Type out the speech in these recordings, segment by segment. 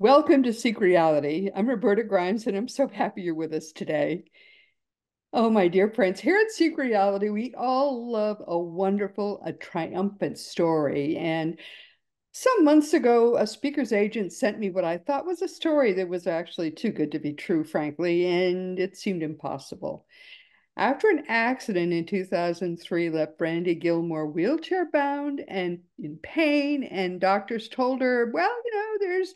Welcome to Seek Reality. I'm Roberta Grimes, and I'm so happy you're with us today. Oh, my dear friends, here at Seek Reality, we all love a wonderful, a triumphant story. And some months ago, a speaker's agent sent me what I thought was a story that was actually too good to be true, frankly, and it seemed impossible. After an accident in 2003 left Brandy Gillmore wheelchair bound and in pain, and doctors told her, well, you know, there's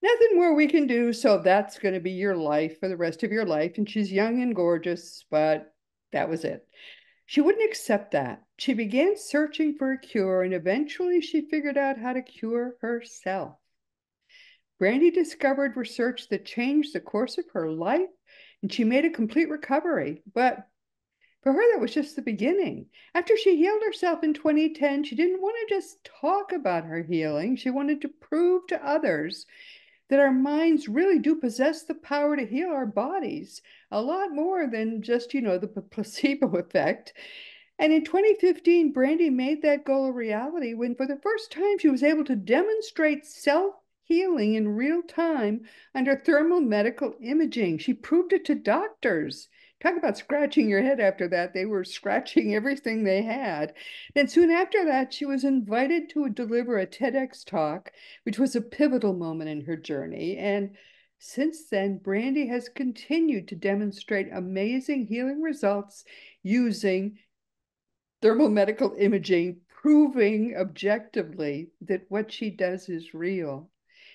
nothing more we can do. So that's going to be your life for the rest of your life. And she's young and gorgeous, but that was it. She wouldn't accept that. She began searching for a cure, and eventually she figured out how to cure herself. Brandy discovered research that changed the course of her life, and she made a complete recovery. But for her, that was just the beginning. After she healed herself in 2010, she didn't want to just talk about her healing. She wanted to prove to others that our minds really do possess the power to heal our bodies a lot more than just, you know, the placebo effect. And in 2015, Brandy made that goal a reality when, for the first time, she was able to demonstrate self healing in real time under thermal medical imaging. She proved it to doctors. Talk about scratching your head after that. They were scratching everything they had. Then soon after that, she was invited to deliver a TEDx talk, which was a pivotal moment in her journey. And since then, Brandy has continued to demonstrate amazing healing results using thermal medical imaging, proving objectively that what she does is real.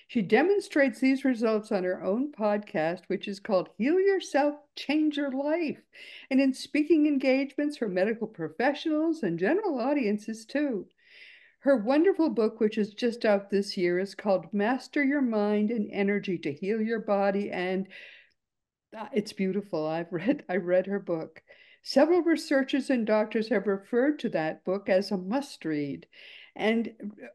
She demonstrates these results on her own podcast, which is called Heal Yourself, Change Your Life, and in speaking engagements for medical professionals and general audiences too. Her wonderful book, which is just out this year, is called Master Your Mind and Energy to Heal Your Body, and uh, it's beautiful. I've read I read her book. Several researchers and doctors have referred to that book as a must read. And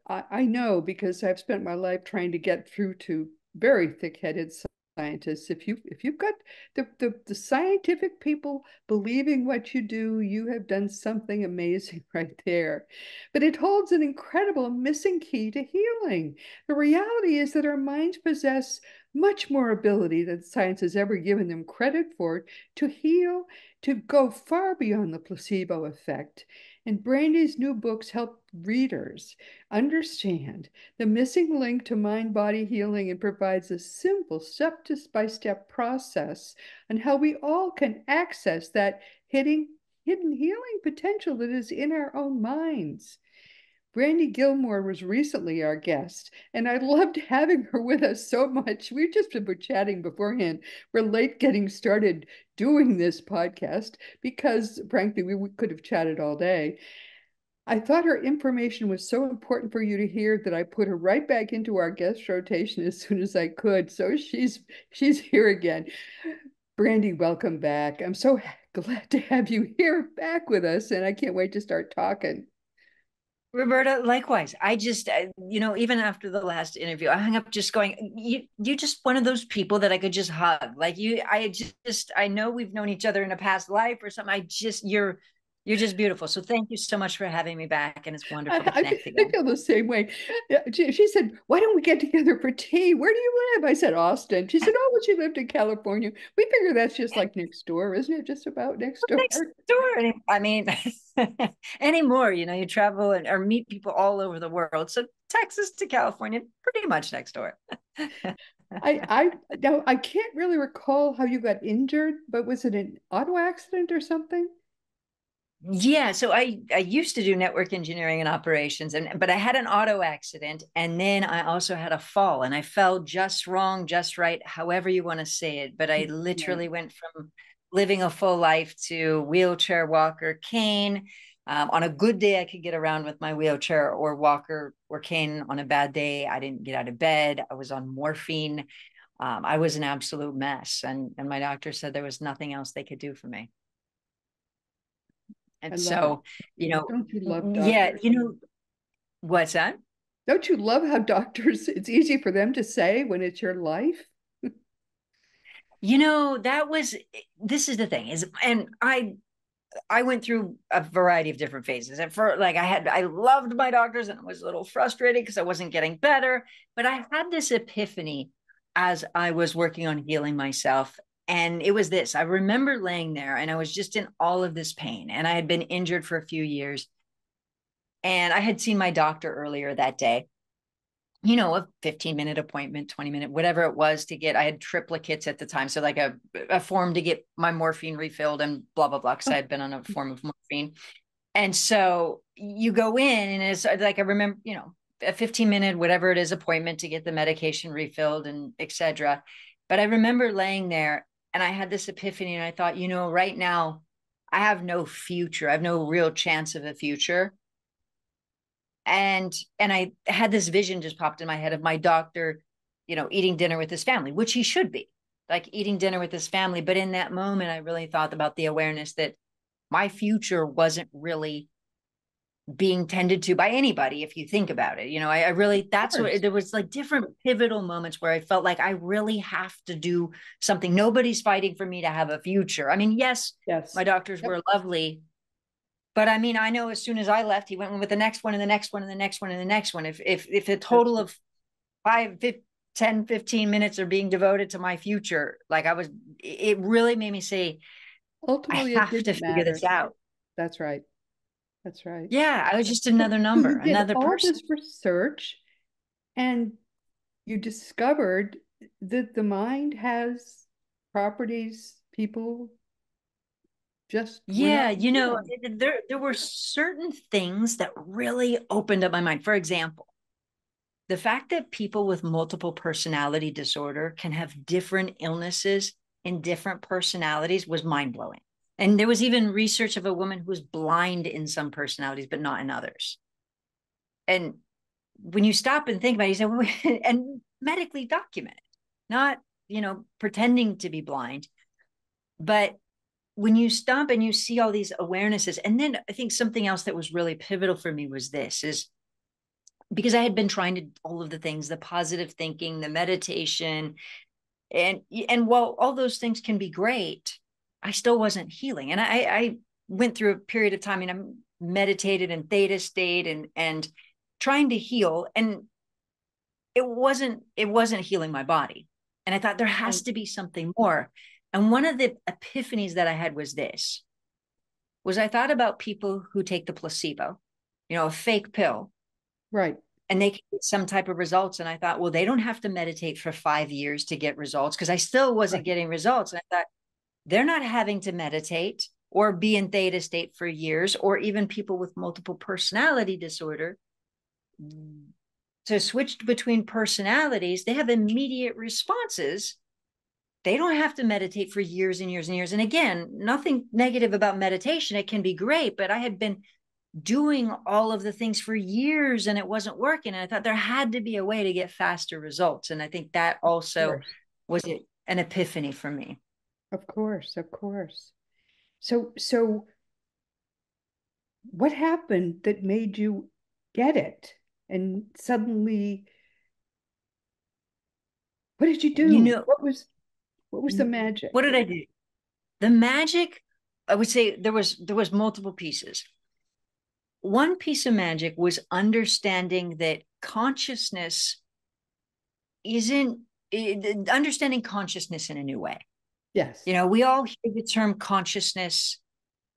I, I know because I've spent my life trying to get through to very thick-headed scientists. If you if you've got the, the the scientific people believing what you do, you have done something amazing right there. But it holds an incredible missing key to healing. The reality is that our minds possess much more ability than science has ever given them credit for to heal, to go far beyond the placebo effect. And Brandy's new books help readers understand the missing link to mind body healing and provides a simple step by step process on how we all can access that hidden, hidden healing potential that is in our own minds. Brandy Gillmore was recently our guest, and I loved having her with us so much. We've just been chatting beforehand. We're late getting started doing this podcast because, frankly, we, could have chatted all day. I thought her information was so important for you to hear that I put her right back into our guest rotation as soon as I could. So she's she's here again. Brandy, welcome back. I'm so glad to have you here back with us, and I can't wait to start talking. Roberta, likewise. I just, you know, even after the last interview, I hung up just going, you, you're just one of those people that I could just hug. Like you, I just, I know we've known each other in a past life or something. I just, you're, you're just beautiful. So thank you so much for having me back. And it's wonderful I, I, I, feel the same way. She said, why don't we get together for tea? Where do you live? I said, Austin. She said, oh, well, she lived in California. We figure that's just like next door, isn't it? Just about next door. Next door. I mean, anymore, you know, you travel and or meet people all over the world. So Texas to California, pretty much next door. I I now I can't really recall how you got injured, but was it an auto accident or something? Yeah, so I I used to do network engineering and operations and but I had an auto accident and then I also had a fall and I fell just wrong, just right, however you want to say it, but I literally went from living a full life to wheelchair, walker, cane. Um, on a good day, I could get around with my wheelchair or walker or cane. On a bad day, I didn't get out of bed. I was on morphine. Um, I was an absolute mess, and and my doctor said there was nothing else they could do for me. And so, it. you know, don't you love mm, doctors? yeah, you know, what's that? Don't you love how doctors, it's easy for them to say when it's your life? you know, that was, this is the thing is, and I, I went through a variety of different phases. And for like I had, I loved my doctors and I was a little frustrated because I wasn't getting better. But I had this epiphany as I was working on healing myself. And it was this I remember laying there and I was just in all of this pain. And I had been injured for a few years. And I had seen my doctor earlier that day you know, a 15 minute appointment, 20 minute, whatever it was to get, I had triplicates at the time. So like a, a form to get my morphine refilled and blah, blah, blah. Cause I had been on a form of morphine. And so you go in and it's uh, like, I remember, you know, a 15 minute, whatever it is, appointment to get the medication refilled and etc. But I remember laying there and I had this epiphany and I thought, you know, right now I have no future. I have no real chance of a future and and i had this vision just popped in my head of my doctor you know eating dinner with his family which he should be like eating dinner with his family but in that moment i really thought about the awareness that my future wasn't really being tended to by anybody if you think about it you know i, I really that's what there was like different pivotal moments where i felt like i really have to do something nobody's fighting for me to have a future i mean yes yes my doctors yep. were lovely but I mean, I know as soon as I left, he went with the next one and the next one and the next one and the next one. If if if a total of five, 10, 15 minutes are being devoted to my future, like I was, it really made me say, ultimately, I have to figure this out. That's right. That's right. Yeah, I was just another number, another all person. this research, and you discovered that the mind has properties people just yeah you know there there were certain things that really opened up my mind for example the fact that people with multiple personality disorder can have different illnesses in different personalities was mind-blowing and there was even research of a woman who was blind in some personalities but not in others. And when you stop and think about it you say and medically documented not you know pretending to be blind. But when you stop and you see all these awarenesses and then i think something else that was really pivotal for me was this is because i had been trying to all of the things the positive thinking the meditation and and while all those things can be great i still wasn't healing and i i went through a period of time and i meditated in theta state and and trying to heal and it wasn't it wasn't healing my body and i thought there has mm. to be something more and one of the epiphanies that I had was this was I thought about people who take the placebo, you know, a fake pill. Right. And they get some type of results. And I thought, well, they don't have to meditate for five years to get results because I still wasn't right. getting results. And I thought, they're not having to meditate or be in theta state for years, or even people with multiple personality disorder. To switch between personalities, they have immediate responses they don't have to meditate for years and years and years. And again, nothing negative about meditation. It can be great, but I had been doing all of the things for years and it wasn't working. And I thought there had to be a way to get faster results. And I think that also was an epiphany for me. Of course, of course. So so what happened that made you get it and suddenly what did you do? You know, what was what was the magic? What did I do? The magic, I would say there was there was multiple pieces. One piece of magic was understanding that consciousness isn't understanding consciousness in a new way. Yes. You know, we all hear the term consciousness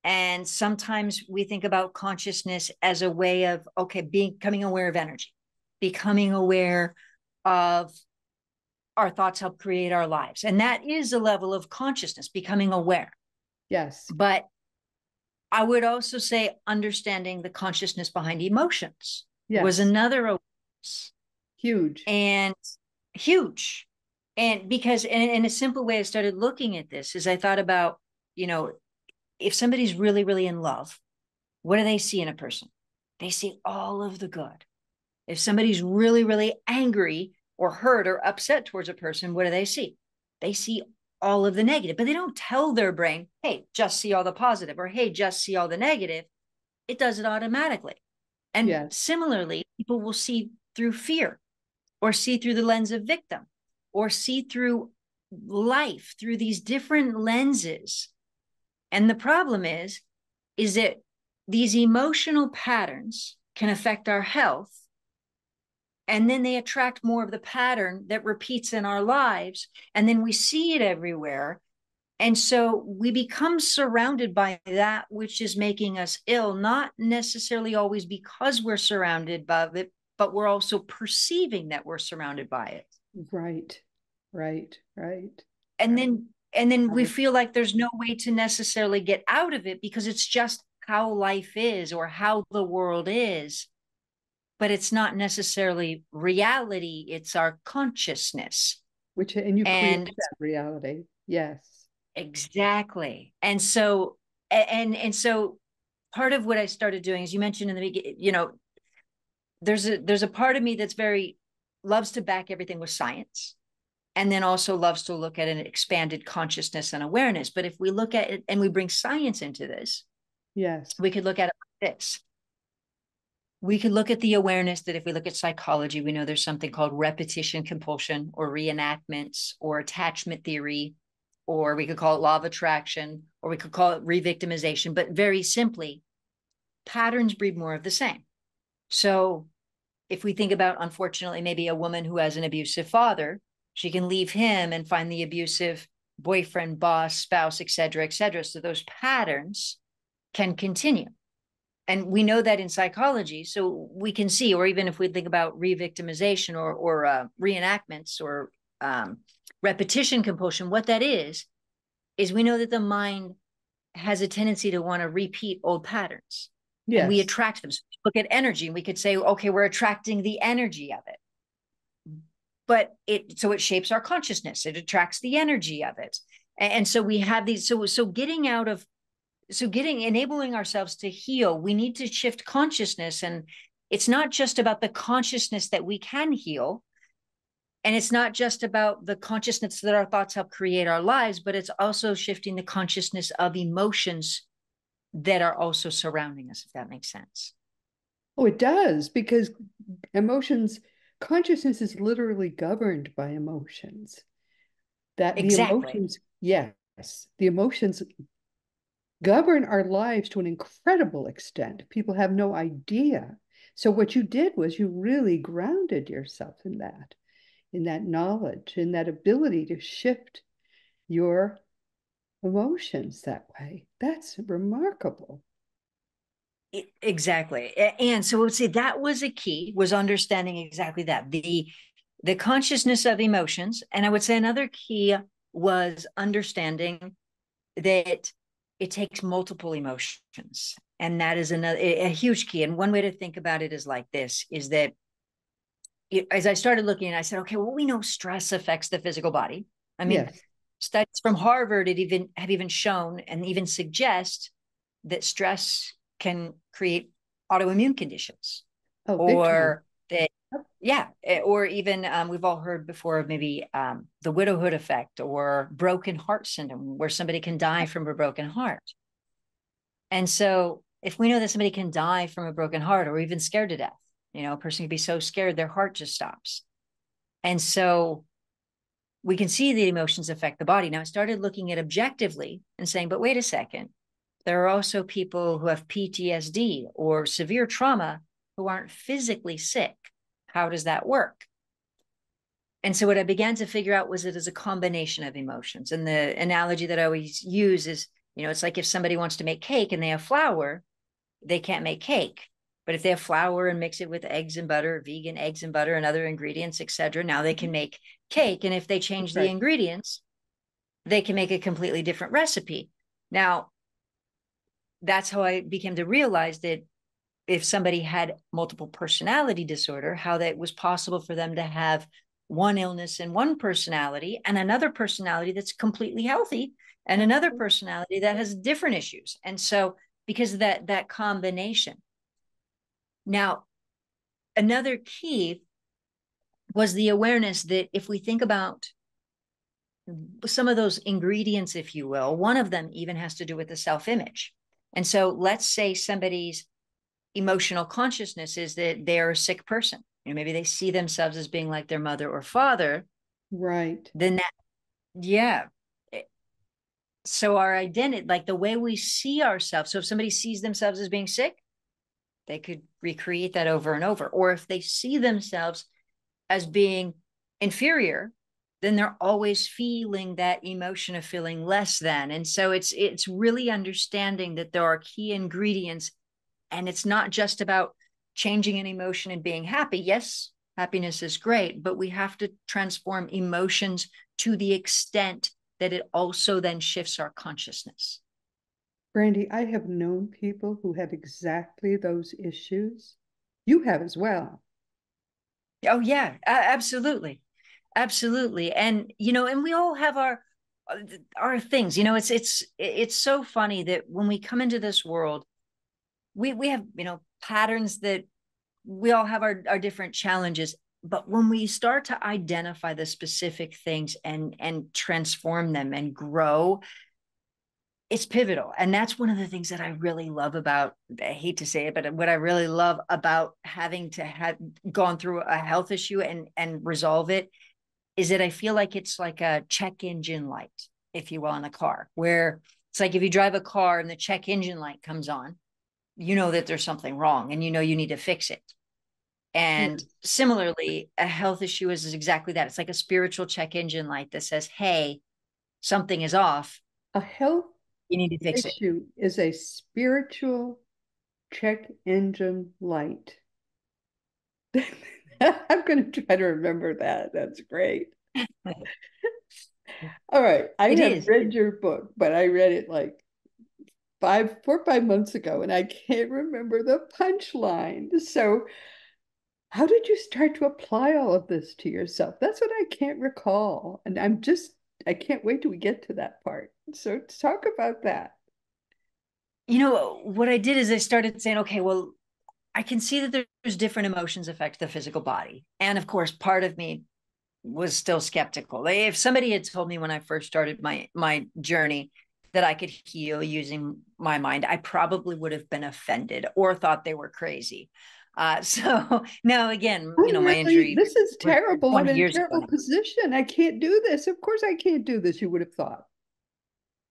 and sometimes we think about consciousness as a way of okay, being, becoming aware of energy, becoming aware of our thoughts help create our lives. And that is a level of consciousness, becoming aware. Yes. But I would also say understanding the consciousness behind emotions yes. was another awareness. Huge. And huge. And because in, in a simple way, I started looking at this is I thought about, you know, if somebody's really, really in love, what do they see in a person? They see all of the good. If somebody's really, really angry, or hurt or upset towards a person, what do they see? They see all of the negative, but they don't tell their brain, hey, just see all the positive or hey, just see all the negative. It does it automatically. And yes. similarly, people will see through fear or see through the lens of victim or see through life through these different lenses. And the problem is is that these emotional patterns can affect our health and then they attract more of the pattern that repeats in our lives and then we see it everywhere. And so we become surrounded by that which is making us ill not necessarily always because we're surrounded by it but we're also perceiving that we're surrounded by it. Right right right. And then and then we feel like there's no way to necessarily get out of it because it's just how life is or how the world is. But it's not necessarily reality it's our consciousness. Which and you and, create that reality yes. Exactly. And so and and so part of what i started doing as you mentioned in the beginning you know there's a there's a part of me that's very loves to back everything with science and then also loves to look at an expanded consciousness and awareness but if we look at it and we bring science into this yes we could look at it like this we could look at the awareness that if we look at psychology, we know there's something called repetition compulsion or reenactments or attachment theory, or we could call it law of attraction, or we could call it revictimization. But very simply, patterns breed more of the same. So if we think about, unfortunately, maybe a woman who has an abusive father, she can leave him and find the abusive boyfriend, boss, spouse, et cetera, et cetera. So those patterns can continue and we know that in psychology so we can see or even if we think about re-victimization or or uh, reenactments or um, repetition compulsion what that is is we know that the mind has a tendency to want to repeat old patterns yes. and we attract them so look at energy and we could say okay we're attracting the energy of it but it so it shapes our consciousness. It attracts the energy of it. And, so we have these so so getting out of so getting enabling ourselves to heal we need to shift consciousness. And it's not just about the consciousness that we can heal. And it's not just about the consciousness that our thoughts help create our lives but it's also shifting the consciousness of emotions that are also surrounding us if that makes sense. Oh it does because emotions consciousness is literally governed by emotions that exactly. the emotions yes the emotions govern our lives to an incredible extent. People have no idea. So what you did was you really grounded yourself in that, in that knowledge, in that ability to shift your emotions that way. That's remarkable. Exactly. And so I would say that was a key was understanding exactly that. The the consciousness of emotions. And I would say another key was understanding that it takes multiple emotions and that is another a huge key and one way to think about it is like this is that it, as i started looking and i said okay well we know stress affects the physical body i mean yes. studies from harvard it even have even shown and even suggest that stress can create autoimmune conditions oh, or that yeah eh, or even um, we've all heard before maybe um, the widowhood effect or broken heart syndrome where somebody can die from a broken heart. And so if we know that somebody can die from a broken heart or even scared to death you know a person can be so scared their heart just stops. And so we can see the emotions affect the body. Now i started looking at objectively and saying but wait a second there are also people who have ptsd or severe trauma who aren't physically sick how does that work? And so what I began to figure out was it is a combination of emotions. And the analogy that I always use is, you know, it's like if somebody wants to make cake and they have flour, they can't make cake. But if they have flour and mix it with eggs and butter, vegan eggs and butter and other ingredients, etc., now they can make cake. And if they change the ingredients, they can make a completely different recipe. Now, that's how I became to realize that if somebody had multiple personality disorder, how that was possible for them to have one illness and one personality and another personality that's completely healthy and another mm-hmm. personality that has different issues. And so because of that that combination. Now, another key was the awareness that if we think about some of those ingredients, if you will, one of them even has to do with the self image. And so let's say somebody's emotional consciousness is that they're a sick person. You know, maybe they see themselves as being like their mother or father. Right. Then that, yeah. Eh, so our identity, like the way we see ourselves. So if somebody sees themselves as being sick, they could recreate that over and over. Or if they see themselves as being inferior, then they're always feeling that emotion of feeling less than. And so it's it's really understanding that there are key ingredients and it's not just about changing an emotion and being happy. Yes, happiness is great, but we have to transform emotions to the extent that it also then shifts our consciousness. Brandy, I have known people who have exactly those issues. You have as well. Oh yeah, absolutely. Absolutely. And you know, and we all have our uh, our things. You know, it's it's it's so funny that when we come into this world, we we have, you know, patterns that we all have our, our different challenges but when we start to identify the specific things and and transform them and grow it's pivotal and that's one of the things that i really love about i hate to say it but what i really love about having to have gone through a health issue and and resolve it is that i feel like it's like a check engine light if you will in a car where it's like if you drive a car and the check engine light comes on you know that there's something wrong and you know you need to fix it and similarly, a health issue is, is exactly that. It's like a spiritual check engine light that says, hey, something is off. A health you need to fix issue it. is a spiritual check engine light. I'm going to try to remember that. That's great. All right. I it have is. read your book, but I read it like five, four or five months ago, and I can't remember the punchline. So how did you start to apply all of this to yourself? That's what I can't recall. And I'm just, I can't wait till we get to that part. So talk about that. You know, what I did is I started saying, okay, well, I can see that there's different emotions affect the physical body. And of course, part of me was still skeptical. If somebody had told me when I first started my my journey that I could heal using my mind, I probably would have been offended or thought they were crazy. Uh, so now again, you know, my injury. This is terrible. I'm in a terrible ago. position. I can't do this. Of course, I can't do this. You would have thought.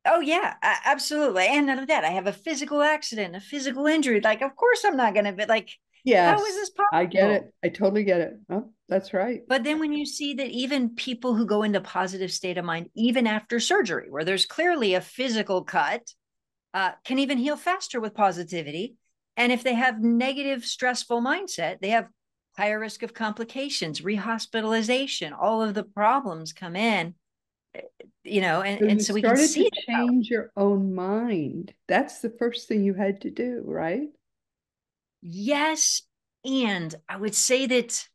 Oh yeah, absolutely. And none of that. I have a physical accident, a physical injury. Like, of course, I'm not going to be like. Yeah. How is this possible? I get it. I totally get it. Oh, that's right. But then when you see that even people who go into positive state of mind, even after surgery, where there's clearly a physical cut, uh, can even heal faster with positivity and if they have negative, stressful mindset, they have higher risk of complications, rehospitalization, all of the problems come in, you know, and so, and so we can see to change your own mind. That's the first thing you had to do, right? Yes. And I would say that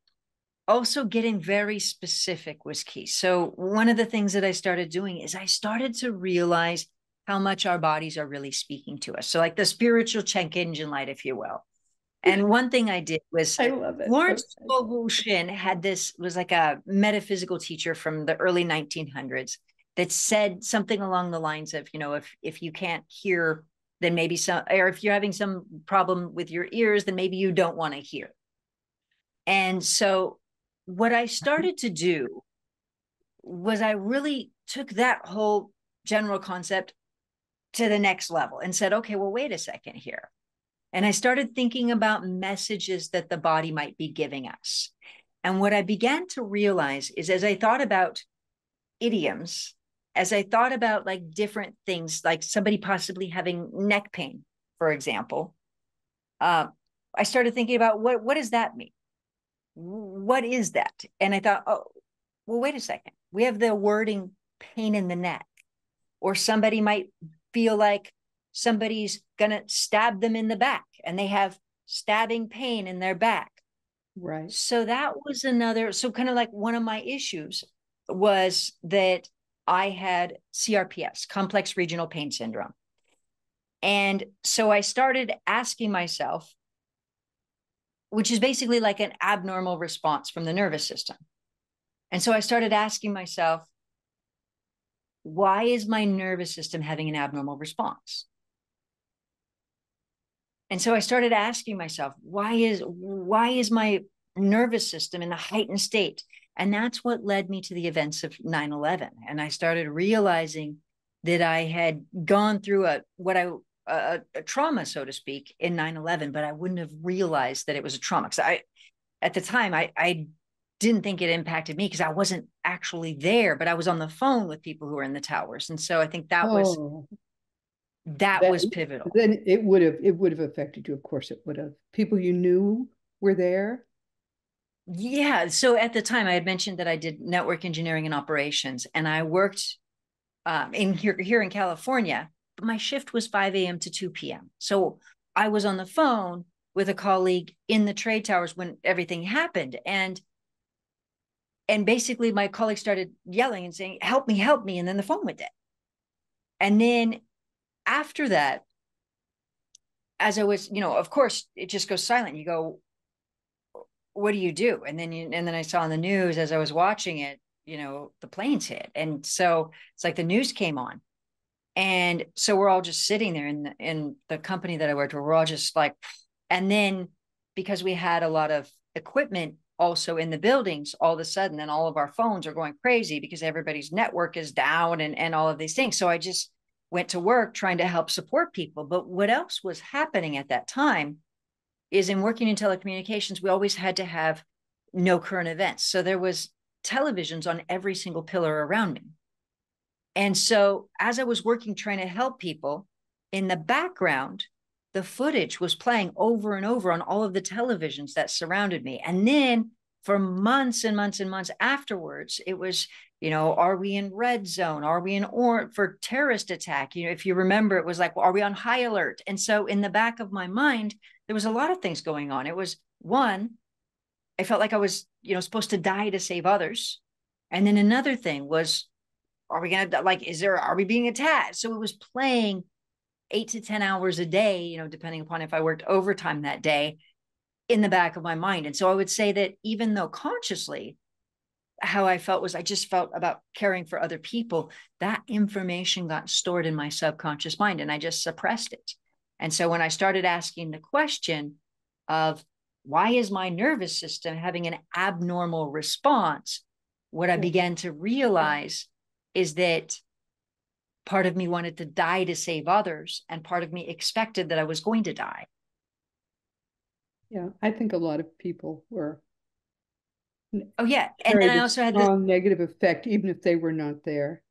also getting very specific was key. So one of the things that I started doing is I started to realize how much our bodies are really speaking to us. So, like the spiritual check engine light, if you will. And one thing I did was I love it. Lawrence had this was like a metaphysical teacher from the early 1900s that said something along the lines of, you know, if if you can't hear, then maybe some, or if you're having some problem with your ears, then maybe you don't want to hear. And so, what I mm-hmm. started to do was I really took that whole general concept to the next level and said, okay, well, wait a second here. And I started thinking about messages that the body might be giving us. And what I began to realize is as I thought about idioms, as I thought about like different things, like somebody possibly having neck pain, for example, uh, I started thinking about what, what does that mean? What is that? And I thought, oh, well, wait a second. We have the wording pain in the neck, or somebody might feel like somebody's going to stab them in the back and they have stabbing pain in their back. Right. So that was another, so kind of like one of my issues was that I had CRPS, complex regional pain syndrome. And so I started asking myself, which is basically like an abnormal response from the nervous system. And so I started asking myself, why is my nervous system having an abnormal response? And so I started asking myself, why is why is my nervous system in a heightened state? And that's what led me to the events of 9/11. And I started realizing that I had gone through a what I a, a trauma, so to speak, in 9-11, but I wouldn't have realized that it was a trauma. Because I at the time I I didn't think it impacted me because I wasn't actually there, but I was on the phone with people who were in the towers. And so I think that oh, was that, that was pivotal. Then it would have it would have affected you, of course it would have. People you knew were there. Yeah. So at the time I had mentioned that I did network engineering and operations and I worked um, in here here in California, but my shift was 5 a.m. to 2 p.m. So I was on the phone with a colleague in the trade towers when everything happened. And and basically my colleague started yelling and saying help me help me and then the phone went dead and then after that as i was you know of course it just goes silent. You go what do you do? And then you and then i saw on the news as i was watching it you know the planes hit. And so it's like the news came on. And so we're all just sitting there in the, in the company that i worked for. We're all just like and then because we had a lot of equipment also in the buildings all of a sudden and all of our phones are going crazy because everybody's network is down and, and all of these things. So i just went to work trying to help support people. But what else was happening at that time is in working in telecommunications we always had to have no current events. So there was televisions on every single pillar around me. And so as i was working trying to help people in the background the footage was playing over and over on all of the televisions that surrounded me. And then for months and months and months afterwards, it was, you know, are we in red zone? Are we in or for terrorist attack? You know, if you remember, it was like, well, are we on high alert? And so in the back of my mind, there was a lot of things going on. It was one, I felt like I was, you know, supposed to die to save others. And then another thing was, are we gonna like, is there, are we being attacked? So it was playing eight to 10 hours a day, you know, depending upon if I worked overtime that day in the back of my mind. And so I would say that even though consciously, how I felt was I just felt about caring for other people, that information got stored in my subconscious mind and I just suppressed it. And so when I started asking the question of why is my nervous system having an abnormal response, what I began to realize is that part of me wanted to die to save others and part of me expected that i was going to die. Yeah i think a lot of people were oh yeah and then i also had this negative effect even if they were not there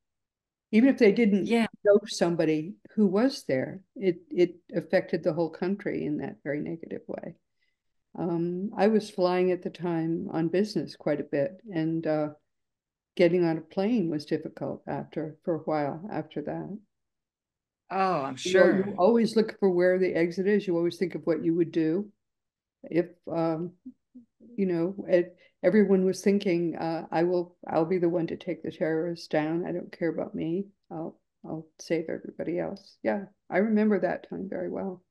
even if they didn't yeah. know somebody who was there it it affected the whole country in that very negative way um, i was flying at the time on business quite a bit and uh, getting on a plane was difficult after for a while after that. Oh, I'm sure. You, know, you always look for where the exit is. You always think of what you would do if um, you know it, everyone was thinking, uh, "I will, I'll be the one to take the terrorists down. I don't care about me. I'll, I'll save everybody else." Yeah, I remember that time very well.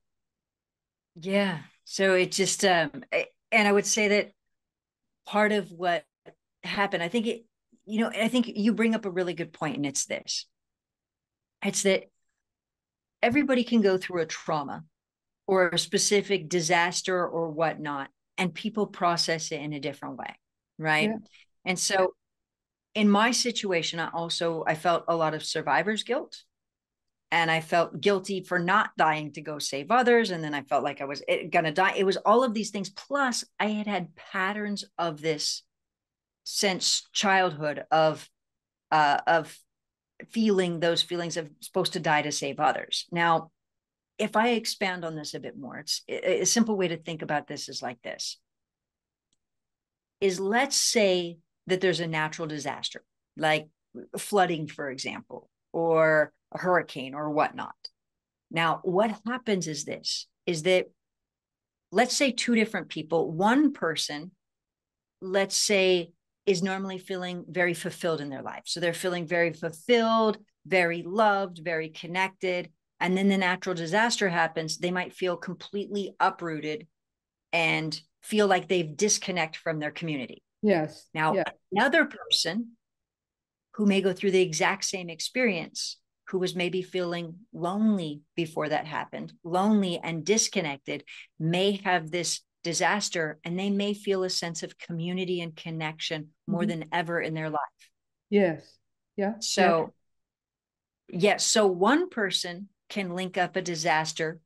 Yeah. So it just, um, and I would say that part of what happened, I think it you know, I think you bring up a really good point, and it's this it's that everybody can go through a trauma or a specific disaster or whatnot, and people process it in a different way. Right. Yeah. And so in my situation, I also I felt a lot of survivor's guilt. And I felt guilty for not dying to go save others. And then I felt like I was eh, going to die. It was all of these things. Plus, I had had patterns of this since childhood of uh, of feeling those feelings of supposed to die to save others. Now, if I expand on this a bit more, it's a simple way to think about this is like this: is let's say that there's a natural disaster, like flooding, for example, or a hurricane or whatnot. Now, what happens is this: is that let's say two different people, one person, let's say is normally feeling very fulfilled in their life. So they're feeling very fulfilled, very loved, very connected. And then the natural disaster happens, they might feel completely uprooted and feel like they've disconnect from their community. Yes. Now, yeah. another person who may go through the exact same experience, who was maybe feeling lonely before that happened, lonely and disconnected, may have this disaster and they may feel a sense of community and connection more mm-hmm. than ever in their life. Yes. Yeah. So Yes. So one person can link up a disaster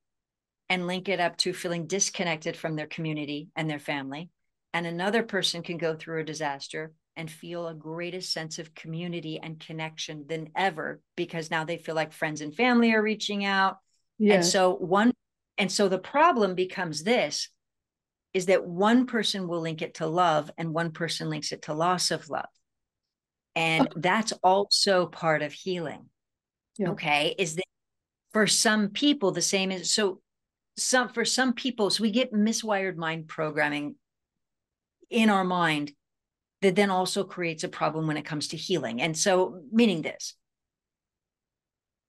and link it up to feeling disconnected from their community and their family. And another person can go through a disaster and feel a greatest sense of community and connection than ever because now they feel like friends and family are reaching out. Yes. And so one and so the problem becomes this is that one person will link it to love and one person links it to loss of love. And that's also part of healing. Yeah. Okay. Is that for some people the same is so some for some people, so we get miswired mind programming in our mind that then also creates a problem when it comes to healing. And so, meaning this,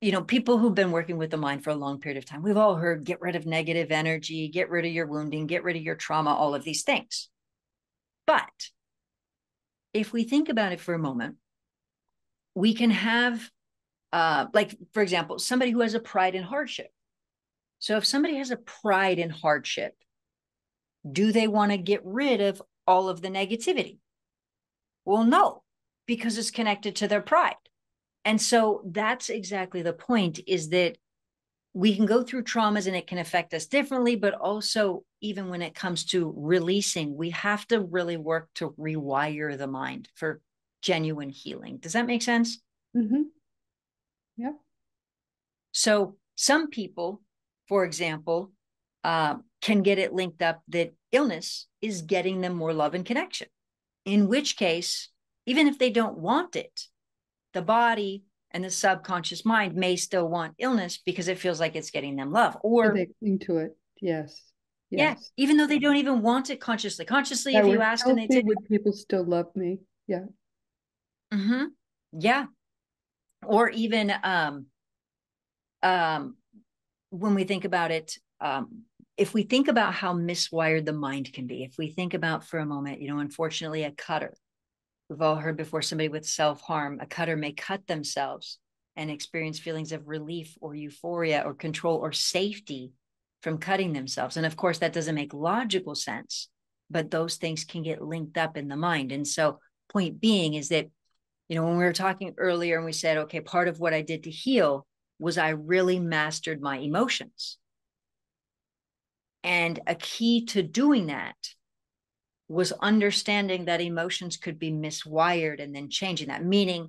you know, people who've been working with the mind for a long period of time, we've all heard get rid of negative energy, get rid of your wounding, get rid of your trauma, all of these things. But if we think about it for a moment, we can have, uh, like, for example, somebody who has a pride in hardship. So if somebody has a pride in hardship, do they want to get rid of all of the negativity? Well, no, because it's connected to their pride. And so that's exactly the point is that we can go through traumas and it can affect us differently, but also, even when it comes to releasing, we have to really work to rewire the mind for genuine healing. Does that make sense? Mm-hmm. Yeah. So, some people, for example, uh, can get it linked up that illness is getting them more love and connection in which case, even if they don't want it, the body and the subconscious mind may still want illness because it feels like it's getting them love or they cling to it. Yes. yes. Yeah. Even though they don't even want it consciously. Consciously, if you ask and they say, would people still love me? Yeah. Mm-hmm. Yeah. Or even um um when we think about it, um, if we think about how miswired the mind can be, if we think about for a moment, you know, unfortunately, a cutter, we've all heard before somebody with self harm, a cutter may cut themselves and experience feelings of relief or euphoria or control or safety from cutting themselves. And of course, that doesn't make logical sense, but those things can get linked up in the mind. And so, point being is that, you know, when we were talking earlier and we said, okay, part of what I did to heal was I really mastered my emotions and a key to doing that was understanding that emotions could be miswired and then changing that, meaning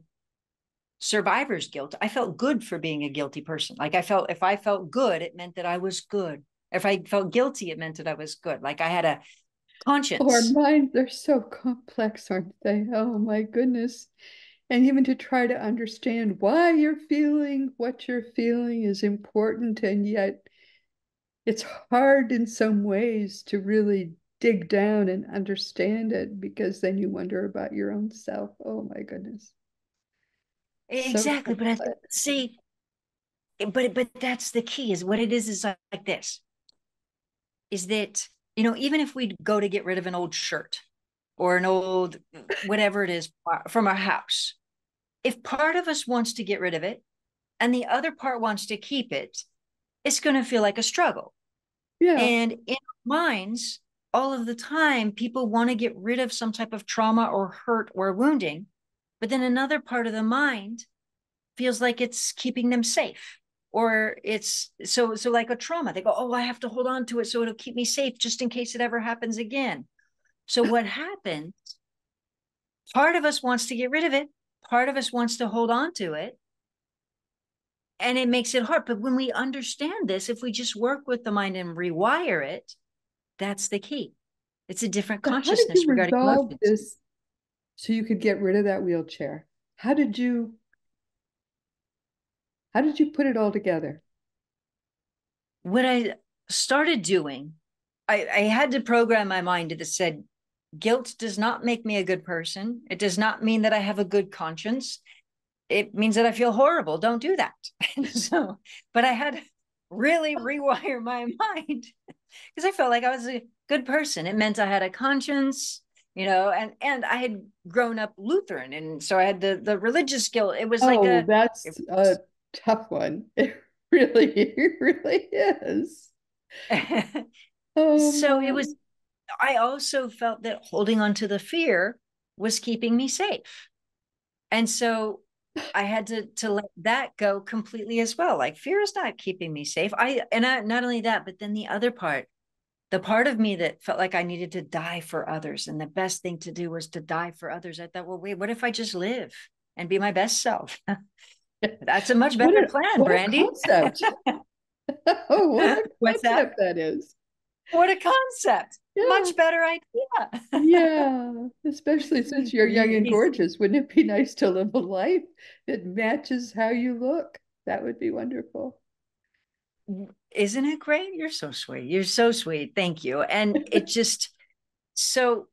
survivor's guilt. I felt good for being a guilty person. Like I felt, if I felt good, it meant that I was good. If I felt guilty, it meant that I was good. Like I had a conscience. Our minds are so complex, aren't they? Oh my goodness. And even to try to understand why you're feeling what you're feeling is important. And yet, it's hard in some ways to really dig down and understand it because then you wonder about your own self. Oh my goodness. Exactly. So but I see, but but that's the key is what it is is like, like this is that you know even if we go to get rid of an old shirt or an old whatever it is from our house if part of us wants to get rid of it and the other part wants to keep it it's going to feel like a struggle. Yeah. And in our minds, all of the time, people want to get rid of some type of trauma or hurt or wounding. But then another part of the mind feels like it's keeping them safe or it's so so like a trauma they go oh i have to hold on to it so it'll keep me safe just in case it ever happens again so what happens part of us wants to get rid of it part of us wants to hold on to it and it makes it hard. But when we understand this, if we just work with the mind and rewire it, that's the key. It's a different consciousness how did you regarding this so you could get rid of that wheelchair. How did you how did you put it all together? What I started doing, I, I had to program my mind that said, guilt does not make me a good person. It does not mean that I have a good conscience it means that I feel horrible. Don't do that. so, but I had to really rewire my mind because I felt like I was a good person. It meant I had a conscience, you know, and and I had grown up Lutheran, and so I had the the religious guilt. It was oh, like a oh, that's a tough one. It really, it really is. oh, so it was. I also felt that holding on to the fear was keeping me safe, and so I had to to let that go completely as well. Like fear is not keeping me safe. I and I, not only that, but then the other part, the part of me that felt like I needed to die for others, and the best thing to do was to die for others. I thought, well, wait, what if I just live and be my best self? That's a much better a, plan, Brandy. oh, what a What's that? that is. What a concept. Yeah. Much better idea. yeah, especially since you're young and gorgeous. Wouldn't it be nice to live a life that matches how you look? That would be wonderful. Isn't it great? You're so sweet. You're so sweet. Thank you. And it just so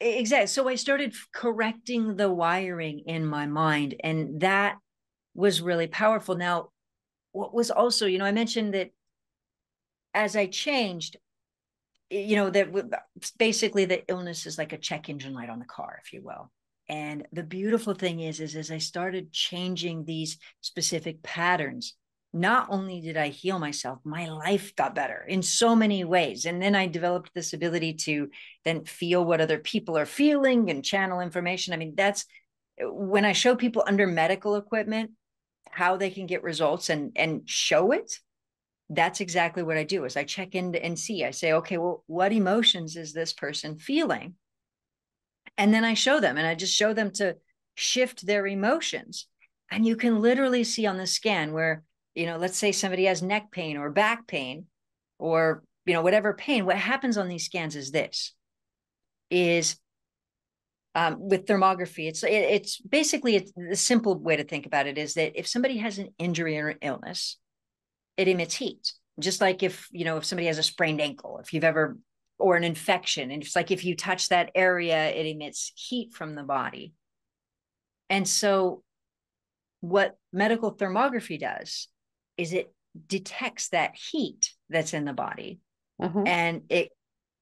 exactly. So I started correcting the wiring in my mind, and that was really powerful. Now, what was also, you know, I mentioned that as I changed, you know that basically the illness is like a check engine light on the car if you will. And the beautiful thing is is as i started changing these specific patterns not only did i heal myself my life got better in so many ways. And then i developed this ability to then feel what other people are feeling and channel information. I mean that's when i show people under medical equipment how they can get results and and show it that's exactly what I do is I check in and see. I say, okay, well, what emotions is this person feeling? And then I show them and I just show them to shift their emotions. And you can literally see on the scan where, you know, let's say somebody has neck pain or back pain or, you know, whatever pain, what happens on these scans is this is um, with thermography, it's it, it's basically it's, the simple way to think about it is that if somebody has an injury or an illness, it emits heat. Just like if you know if somebody has a sprained ankle if you've ever or an infection and it's like if you touch that area it emits heat from the body. And so what medical thermography does is it detects that heat that's in the body. Uh-huh. and it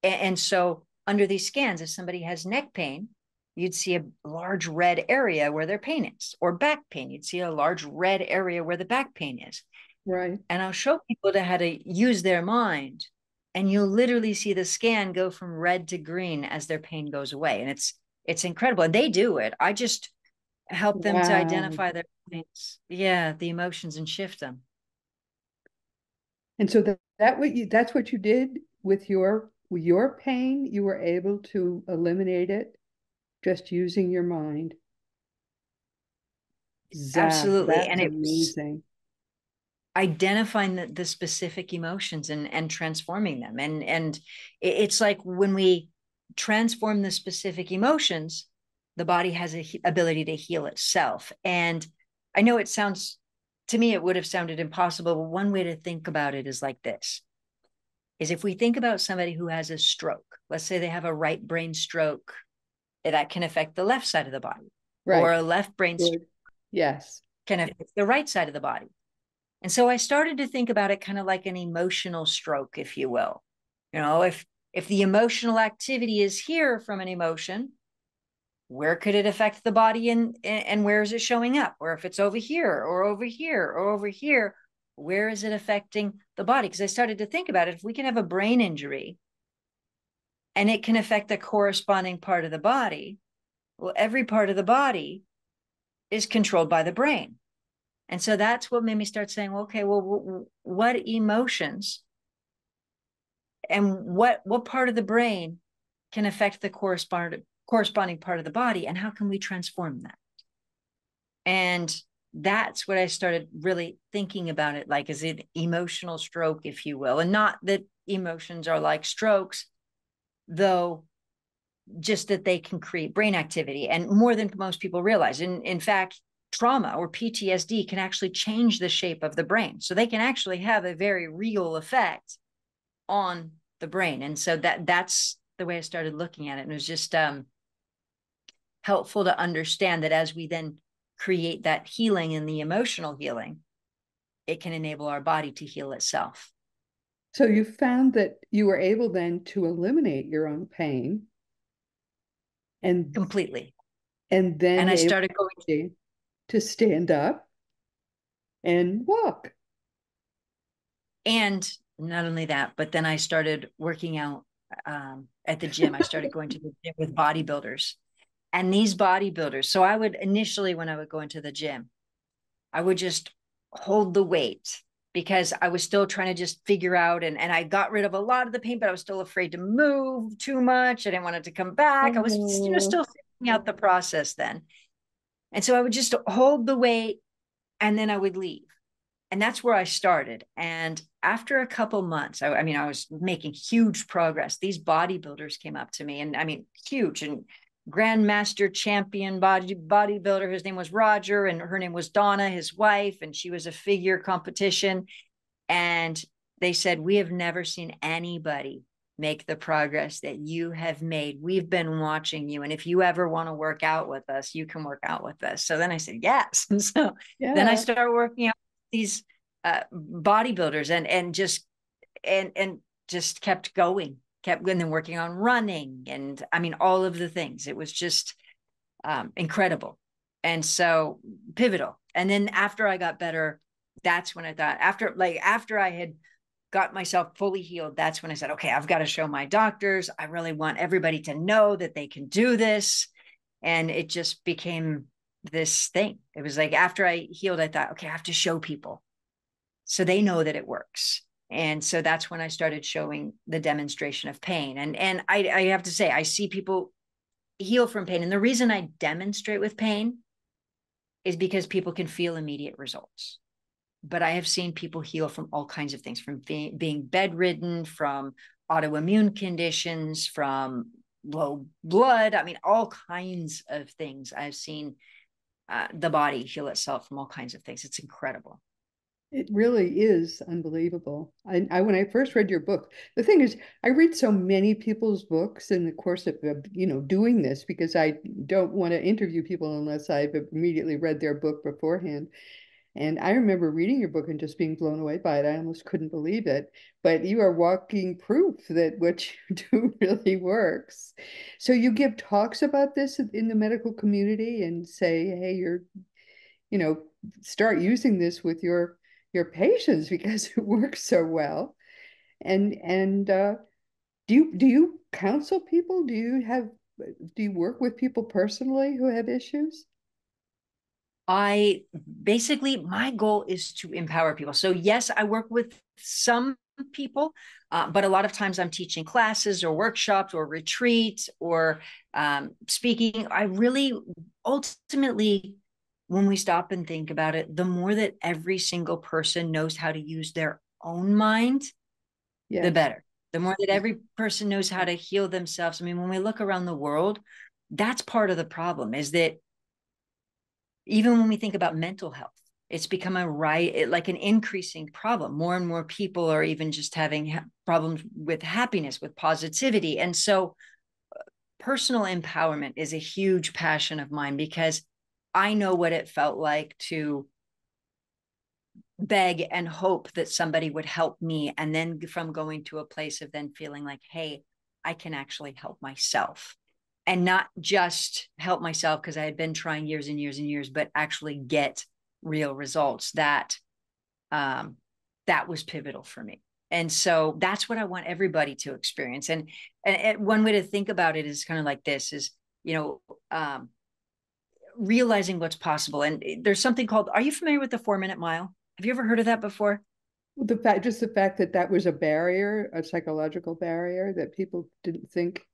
and so under these scans if somebody has neck pain you'd see a large red area where their pain is or back pain. You'd see a large red area where the back pain is Right. And I'll show people to how to use their mind. And you'll literally see the scan go from red to green as their pain goes away. And it's it's incredible. And they do it. I just help them wow. to identify their. Yeah, the emotions and shift them. And so that, that what you that's what you did with your with your pain, you were able to eliminate it just using your mind. Absolutely. and it's amazing identifying the, the specific emotions and and transforming them. And and it's like when we transform the specific emotions the body has a ability to heal itself. And i know it sounds to me it would have sounded impossible but one way to think about it is like this. Is if we think about somebody who has a stroke let's say they have a right brain stroke eh, that can affect the left side of the body. Right. or a left brain stroke yes. can affect the right side of the body and so I started to think about it kind of like an emotional stroke, if you will. You know, if if the emotional activity is here from an emotion, where could it affect the body and and where is it showing up? Or if it's over here or over here or over here, where is it affecting the body? Because I started to think about it. If we can have a brain injury and it can affect the corresponding part of the body, well, every part of the body is controlled by the brain. And so that's what made me start saying, okay, well, what emotions and what what part of the brain can affect the corresponding corresponding part of the body, and how can we transform that? And that's what I started really thinking about it like as an emotional stroke, if you will, and not that emotions are like strokes, though just that they can create brain activity and more than most people realize. In in fact, trauma or PTSD can actually change the shape of the brain. So they can actually have a very real effect on the brain. And so that that's the way I started looking at it. And it was just um, helpful to understand that as we then create that healing and the emotional healing, it can enable our body to heal itself. So you found that you were able then to eliminate your own pain and completely. And then and I started going to to stand up and walk. And not only that, but then I started working out um, at the gym. I started going to the gym with bodybuilders. And these bodybuilders, so I would initially, when I would go into the gym, I would just hold the weight because I was still trying to just figure out and, and I got rid of a lot of the pain, but I was still afraid to move too much. I didn't want it to come back. I was you know, still figuring out the process then. And so I would just hold the weight and then I would leave. And that's where I started. And after a couple months, I, I mean, I was making huge progress. These bodybuilders came up to me and I mean, huge and grandmaster champion body bodybuilder. His name was Roger, and her name was Donna, his wife, and she was a figure competition. And they said, We have never seen anybody make the progress that you have made. We've been watching you. And if you ever want to work out with us, you can work out with us. So then I said, Yes. And so yeah. then I started working out these uh, bodybuilders and and just and and just kept going kept and then working on running and I mean all of the things. It was just um, incredible. And so pivotal. And then after I got better, that's when I thought after like after I had got myself fully healed, that's when I said, okay, I've got to show my doctors. I really want everybody to know that they can do this. And it just became this thing. It was like after I healed, I thought, okay, I have to show people so they know that it works and so that's when i started showing the demonstration of pain and and I, I have to say i see people heal from pain and the reason i demonstrate with pain is because people can feel immediate results but i have seen people heal from all kinds of things from being, being bedridden from autoimmune conditions from low blood i mean all kinds of things i've seen uh, the body heal itself from all kinds of things it's incredible it really is unbelievable. I, I, when I first read your book, the thing is, I read so many people's books in the course of you know doing this because I don't want to interview people unless I've immediately read their book beforehand. And I remember reading your book and just being blown away by it. I almost couldn't believe it. But you are walking proof that what you do really works. So you give talks about this in the medical community and say, hey, you're, you know, start using this with your your patients because it works so well. And and uh, do you do you counsel people? Do you have do you work with people personally who have issues? I basically my goal is to empower people. So yes, I work with some people, uh, but a lot of times I'm teaching classes or workshops or retreats or um, speaking. I really ultimately when we stop and think about it, the more that every single person knows how to use their own mind, yes. the better. The more that every person knows how to heal themselves. I mean, when we look around the world, that's part of the problem is that even when we think about mental health, it's become a right, like an increasing problem. More and more people are even just having ha- problems with happiness, with positivity. And so, uh, personal empowerment is a huge passion of mine because I know what it felt like to beg and hope that somebody would help me. And then from going to a place of then feeling like, hey, I can actually help myself and not just help myself because I had been trying years and years and years, but actually get real results. That um, that was pivotal for me. And so that's what I want everybody to experience. And, and, and one way to think about it is kind of like this is, you know, um, realizing what's possible. And there's something called, are you familiar with the four minute mile? Have you ever heard of that before? The fact, just the fact that that was a barrier, a psychological barrier that people didn't think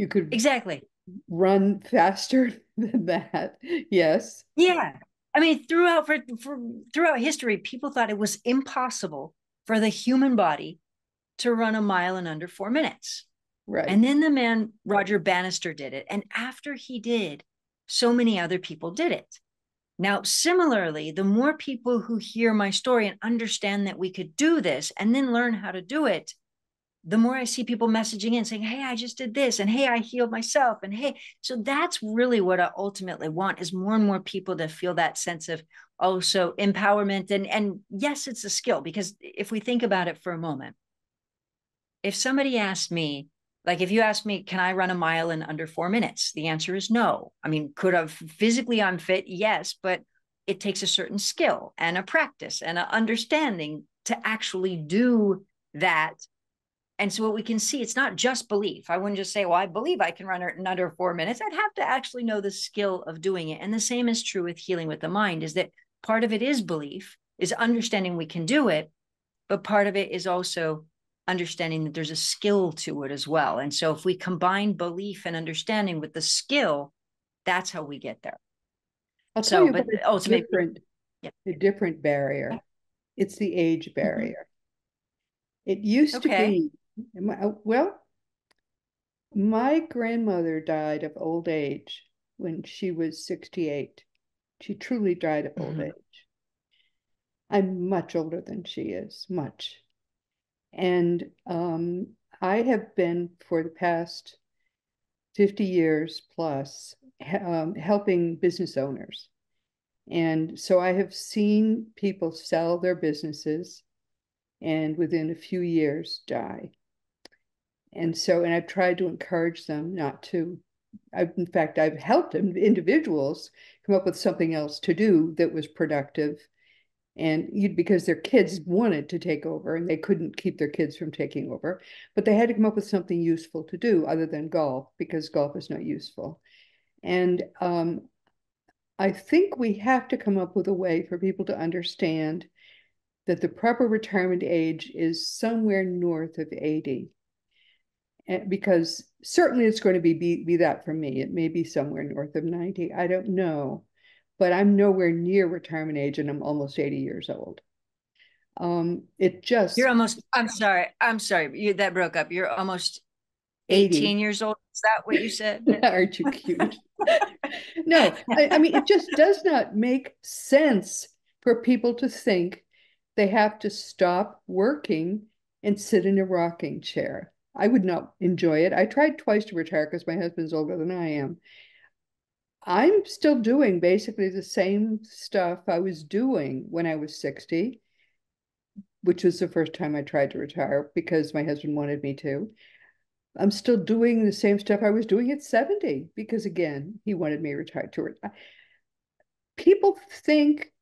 you could exactly run faster than that. Yes. Yeah. I mean, throughout for, for throughout history, people thought it was impossible for the human body to run a mile in under four minutes. Right. And then the man Roger Bannister did it. And after he did, so many other people did it. Now, similarly, the more people who hear my story and understand that we could do this and then learn how to do it, the more I see people messaging in saying, Hey, I just did this, and hey, I healed myself. And hey, so that's really what I ultimately want is more and more people to feel that sense of oh, also empowerment. And, and yes, it's a skill because if we think about it for a moment, if somebody asked me, like if you ask me, can I run a mile in under four minutes? The answer is no. I mean, could have physically unfit? Yes, but it takes a certain skill and a practice and an understanding to actually do that. And so what we can see, it's not just belief. I wouldn't just say, well, I believe I can run it in under four minutes. I'd have to actually know the skill of doing it. And the same is true with healing with the mind, is that part of it is belief, is understanding we can do it, but part of it is also understanding that there's a skill to it as well. And so if we combine belief and understanding with the skill, that's how we get there. I'll tell so, you but ultimately, different, yeah. a different barrier. It's the age mm-hmm. barrier. Mm-hmm. It used okay. to be, uh, well, my grandmother died of old age when she was 68. She truly died of old mm-hmm. age. I'm much older than she is, much. And um, I have been for the past 50 years plus um, helping business owners. And so I have seen people sell their businesses and within a few years die. And so, and I've tried to encourage them not to. I've, in fact, I've helped individuals come up with something else to do that was productive and you because their kids wanted to take over and they couldn't keep their kids from taking over but they had to come up with something useful to do other than golf because golf is not useful and um, i think we have to come up with a way for people to understand that the proper retirement age is somewhere north of 80 and because certainly it's going to be, be be that for me it may be somewhere north of 90 i don't know but I'm nowhere near retirement age and I'm almost 80 years old. Um, it just you're almost I'm sorry, I'm sorry, you that broke up. You're almost 18 80. years old. Is that what you said? Aren't you cute? no, I, I mean it just does not make sense for people to think they have to stop working and sit in a rocking chair. I would not enjoy it. I tried twice to retire because my husband's older than I am. I'm still doing basically the same stuff I was doing when I was 60, which was the first time I tried to retire because my husband wanted me to. I'm still doing the same stuff I was doing at 70 because, again, he wanted me retired to retire. People think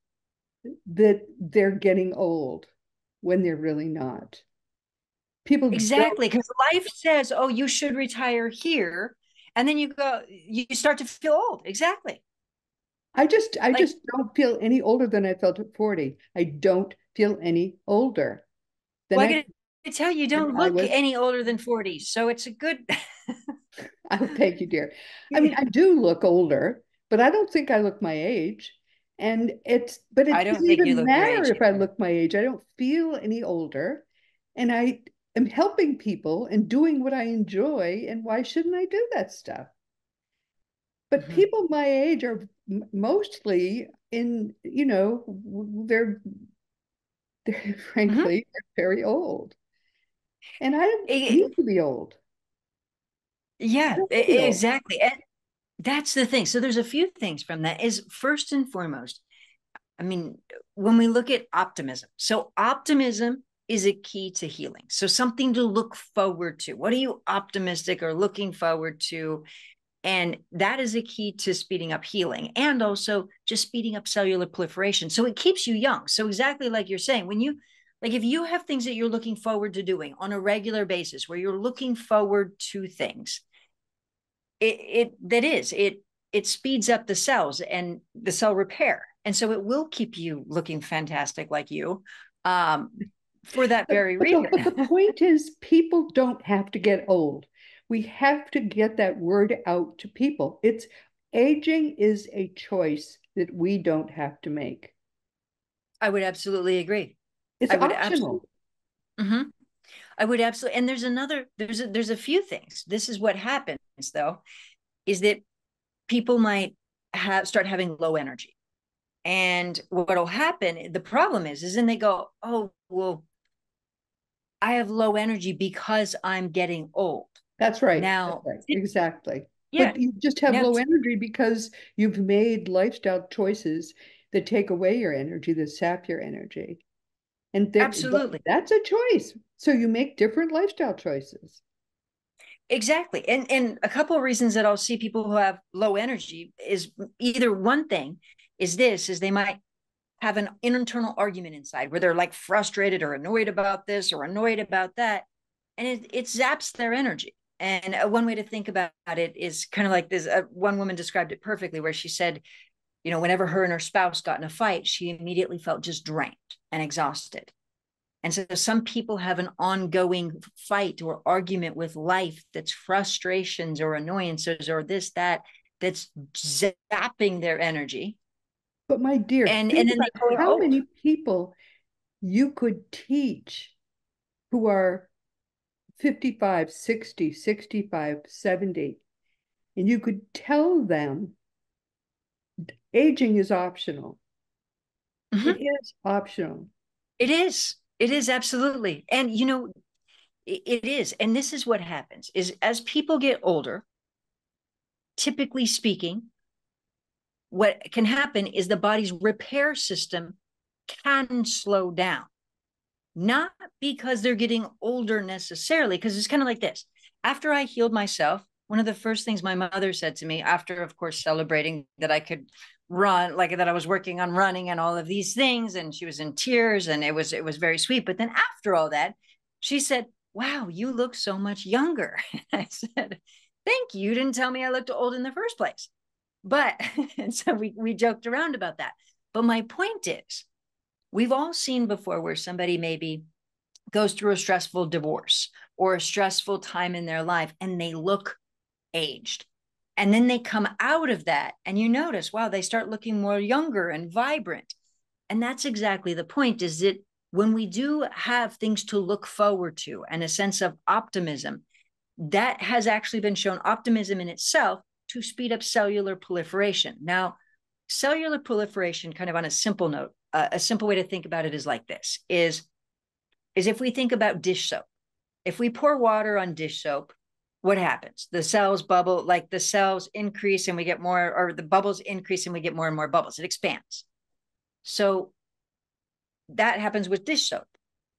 that they're getting old when they're really not. People exactly because life says, "Oh, you should retire here," and then you go you start to feel old exactly. I just i like, just don't feel any older than i felt at 40 i don't feel any older. Well, I, I tell you, don't look was, any older than 40 so it's a good oh thank you dear. I mean i do look older but i don't think i look my age. And it's but it doesn't even matter if i look my age. I don't feel any older. And i am helping people and doing what I enjoy, and why shouldn't I do that stuff? But mm-hmm. people my age are mostly in, you know, they're, they're mm-hmm. frankly mm-hmm. they're very old, and I don't it, need to be old. Yeah, exactly. And that's the thing. So there's a few things from that. Is first and foremost, I mean, when we look at optimism, so optimism is a key to healing. So something to look forward to. What are you optimistic or looking forward to? And that is a key to speeding up healing and also just speeding up cellular proliferation. So it keeps you young. So, exactly like you're saying, when you like, if you have things that you're looking forward to doing on a regular basis where you're looking forward to things, it, it that is, it, it speeds up the cells and the cell repair. And so it will keep you looking fantastic like you. Um, for that very reason. But the, but the point is, people don't have to get old. We have to get that word out to people. It's aging is a choice that we don't have to make. I would absolutely agree. It's I would optional. mm-hmm. I would absolutely. And there's another. There's a, there's a few things. This is what happens though, is that people might have start having low energy, and what'll happen. The problem is, is then they go, oh well, I have low energy because I'm getting old. That's right. Now, That's right. exactly. Yeah. But you just have now, low energy because you've made lifestyle choices that take away your energy, that sap your energy. And absolutely, that's a choice. So you make different lifestyle choices. Exactly. And and a couple of reasons that I'll see people who have low energy is either one thing is this is they might have an internal argument inside where they're like frustrated or annoyed about this or annoyed about that and it, it zaps their energy and uh, one way to think about it is kind of like this uh, one woman described it perfectly where she said you know, whenever her and her spouse got in a fight, she immediately felt just drained and exhausted. And so some people have an ongoing fight or argument with life that's frustrations or annoyances or this, that, that's zapping their energy. But my dear, and, and then how old. many people you could teach who are 55, 60, 65, 70, and you could tell them aging is optional. Mm-hmm. It is optional. It is. It is absolutely. And you know, it, it is. And this is what happens is as people get older, typically speaking, what can happen is the body's repair system can slow down. Not because they're getting older necessarily, because it's kind of like this. After I healed myself, one of the first things my mother said to me after of course celebrating that i could run like that i was working on running and all of these things and she was in tears and it was it was very sweet but then after all that she said wow you look so much younger i said thank you you didn't tell me i looked old in the first place but and so we we joked around about that but my point is we've all seen before where somebody maybe goes through a stressful divorce or a stressful time in their life and they look aged. And then they come out of that and you notice, wow, they start looking more younger and vibrant. And that's exactly the point is that when we do have things to look forward to and a sense of optimism, that has actually been shown optimism in itself to speed up cellular proliferation. Now, cellular proliferation, kind of on a simple note, uh, a simple way to think about it is like this is, is if we think about dish soap, if we pour water on dish soap, what happens? The cells bubble, like the cells increase and we get more, or the bubbles increase and we get more and more bubbles. It expands. So that happens with dish soap.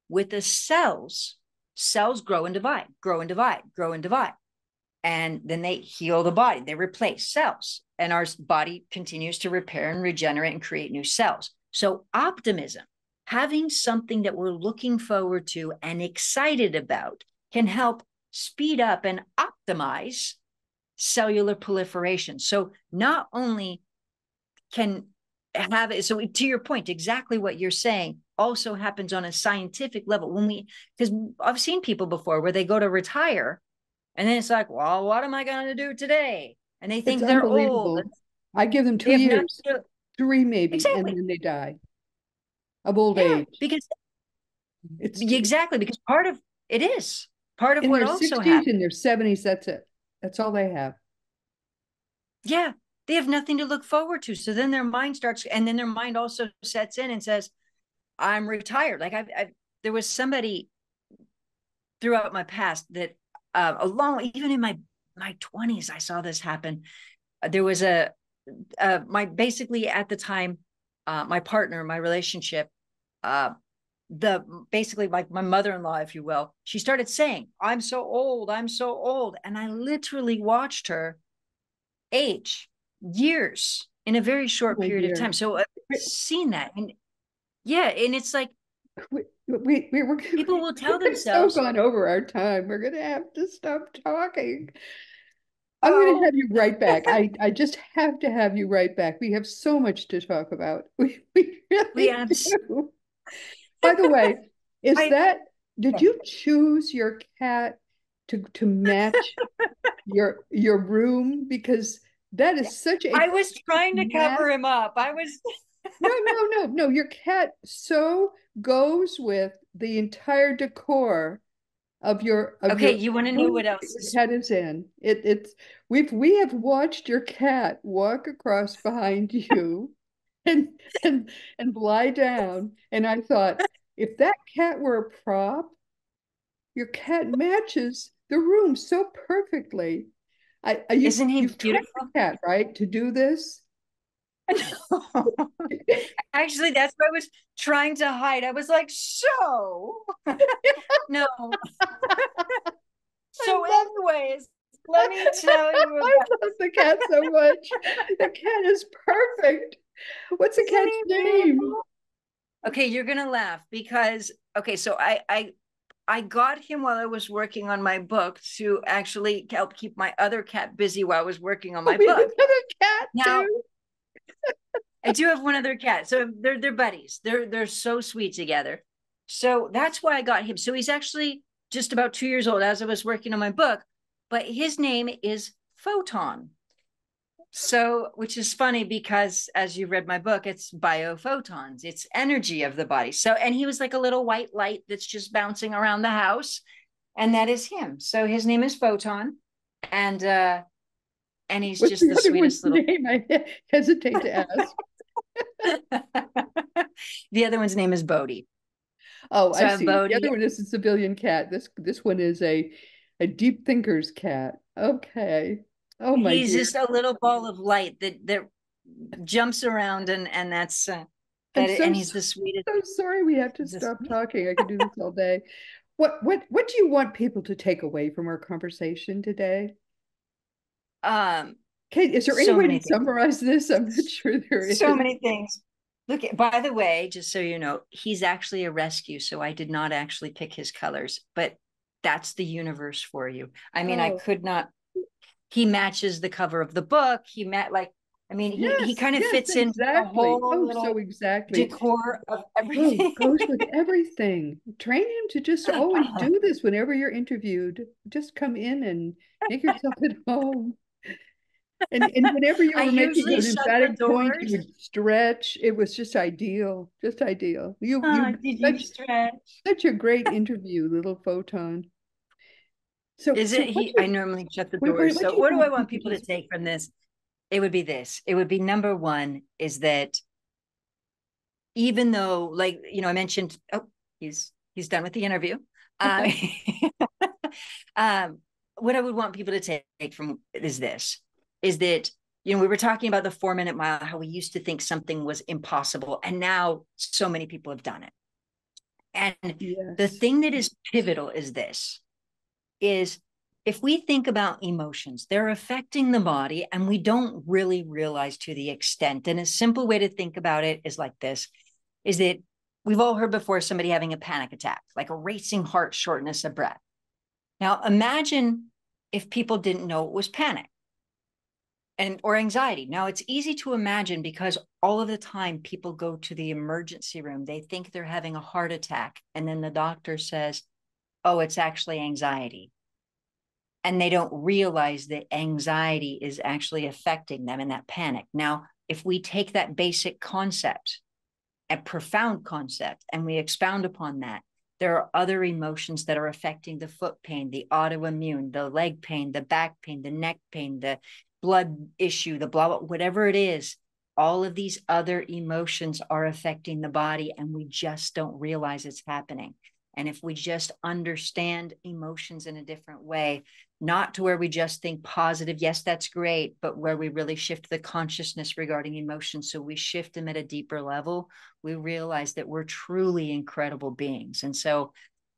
With the cells, cells grow and divide, grow and divide, grow and divide. And then they heal the body, they replace cells, and our body continues to repair and regenerate and create new cells. So, optimism, having something that we're looking forward to and excited about, can help speed up and optimize cellular proliferation. So not only can have it, so to your point, exactly what you're saying also happens on a scientific level. When we, because I've seen people before where they go to retire and then it's like, well, what am I going to do today? And they think it's they're old. I give them two years, to, three maybe, exactly. and then they die of old yeah, age. Because it's exactly because part of it is Part of in what their also 60s happened. In their 70s, that's it. That's all they have. Yeah, they have nothing to look forward to. So then their mind starts, and then their mind also sets in and says, "I'm retired." Like I've, I've there was somebody throughout my past that, uh, along even in my my 20s, I saw this happen. Uh, there was a, uh, my basically at the time, uh, my partner, my relationship, uh, the basically like my mother-in-law if you will she started saying i'm so old i'm so old and i literally watched her age years in a very short oh, period dear. of time so i've seen that and yeah and it's like we, we, were we're, people will tell themselves so gone over our time we're gonna have to stop talking I'm oh. going to have you right back. I, I just have to have you right back. We have so much to talk about. We, we really we do. By the way, is I, that did oh. you choose your cat to to match your your room because that is such a I was trying to cover him up. I was No, no, no, no. Your cat so goes with the entire decor of your of Okay, your you want to know what else your cat is in. It it's we've we have watched your cat walk across behind you and and and lie down. And I thought, if that cat were a prop, your cat matches the room so perfectly. I, I you, Isn't he beautiful? Cat, right, to do this. Actually, that's what I was trying to hide. I was like, show. no. so, anyways, let me tell you. About- I love the cat so much. the cat is perfect. What's the cat's name? Okay, you're gonna laugh because okay, so I I I got him while I was working on my book to actually help keep my other cat busy while I was working on my oh, book. Another cat now, too. I do have one other cat. So they're they're buddies. They're they're so sweet together. So that's why I got him. So he's actually just about two years old as I was working on my book, but his name is Photon. So, which is funny because as you read my book, it's biophotons, it's energy of the body. So, and he was like a little white light that's just bouncing around the house, and that is him. So his name is Photon, and uh, and he's What's just the, the sweetest little name. I hesitate to ask. the other one's name is Bodhi. Oh, so I see. Bodhi. The other one is a civilian cat. This this one is a a deep thinker's cat. Okay. Oh my. He's dear. just a little ball of light that that jumps around, and and that's uh, that. So, and he's the sweetest. I'm so sorry we have to stop talking. I could do this all day. What what what do you want people to take away from our conversation today? Um. Okay, is there so any way to things. summarize this? I'm not sure there is. So many things. Look, by the way, just so you know, he's actually a rescue. So I did not actually pick his colors, but that's the universe for you. I mean, oh. I could not he matches the cover of the book. He met like I mean, he, yes, he kind of yes, fits exactly. in the whole oh, little so exactly. decor of everything. Oh, goes with everything. Train him to just always do this whenever you're interviewed. Just come in and make yourself at home. And, and whenever you were making an emphatic point, you would stretch. It was just ideal, just ideal. You, oh, you, did such, you stretch? Such a great interview, little photon. So is so it he? I normally shut the door. Wait, wait, so what do I want people to take from this? It would be this. It would be number one is that even though, like you know, I mentioned, oh, he's he's done with the interview. Um, um, what I would want people to take from is this: is that you know we were talking about the four minute mile, how we used to think something was impossible, and now so many people have done it. And yes. the thing that is pivotal is this is if we think about emotions, they're affecting the body and we don't really realize to the extent. And a simple way to think about it is like this is that we've all heard before somebody having a panic attack, like a racing heart, shortness of breath. Now imagine if people didn't know it was panic and or anxiety. Now it's easy to imagine because all of the time people go to the emergency room, they think they're having a heart attack and then the doctor says, oh, it's actually anxiety. And they don't realize that anxiety is actually affecting them in that panic. Now, if we take that basic concept, a profound concept, and we expound upon that, there are other emotions that are affecting the foot pain, the autoimmune, the leg pain, the back pain, the neck pain, the blood issue, the blah, blah, whatever it is. All of these other emotions are affecting the body, and we just don't realize it's happening. And if we just understand emotions in a different way, not to where we just think positive, yes, that's great, but where we really shift the consciousness regarding emotions. So we shift them at a deeper level, we realize that we're truly incredible beings. And so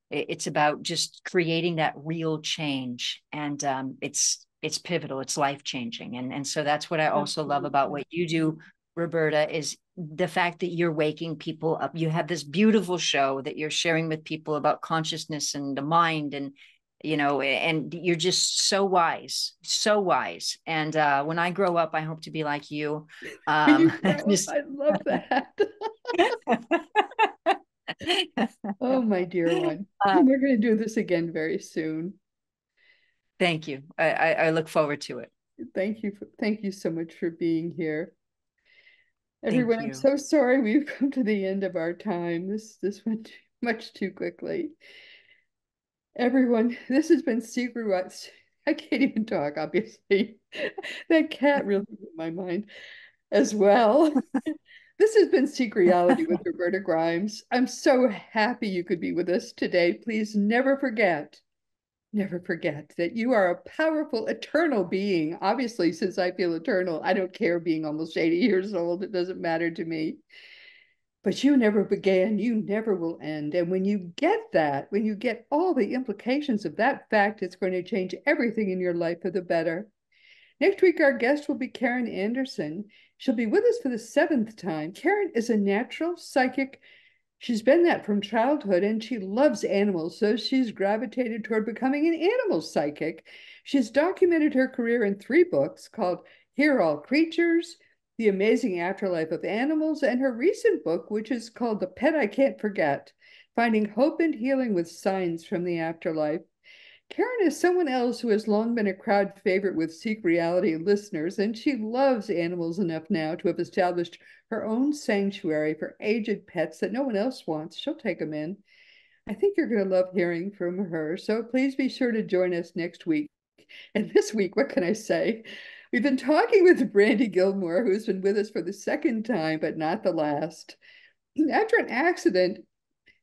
it's about just creating that real change. And um, it's, it's pivotal, it's life changing. And, and so that's what I also love about what you do Roberta, is the fact that you're waking people up. You have this beautiful show that you're sharing with people about consciousness and the mind and you know and you're just so wise so wise. And uh when i grow up i hope to be like you. Um just... i love that. Oh my dear one. Uh, we're going to do this again very soon thank you I, I i look forward to it thank you for, thank you so much for being here Everyone, I'm so sorry we've come to the end of our time. This this went too, much too quickly. Everyone, this has been Secret. I can't even talk, obviously. that cat really blew my mind as well. this has been Secret Reality with Roberta Grimes. I'm so happy you could be with us today. Please never forget never forget that you are a powerful, eternal being. Obviously, since I feel eternal, I don't care being almost 80 years old. It doesn't matter to me. But you never began, you never will end. And when you get that, when you get all the implications of that fact, it's going to change everything in your life for the better. Next week, our guest will be Karen Anderson. She'll be with us for the seventh time. Karen is a natural psychic She's been that from childhood and she loves animals, so she's gravitated toward becoming an animal psychic. She's documented her career in three books called Hear All Creatures, The Amazing Afterlife of Animals, and her recent book, which is called The Pet I Can't Forget Finding Hope and Healing with Signs from the Afterlife. Karen is someone else who has long been a crowd favorite with Seek Reality listeners, and she loves animals enough now to have established her own sanctuary for aged pets that no one else wants. She'll take them in. I think you're going to love hearing from her, so please be sure to join us next week. And this week, what can I say? We've been talking with Brandy Gillmore, who's been with us for the second time, but not the last. After an accident,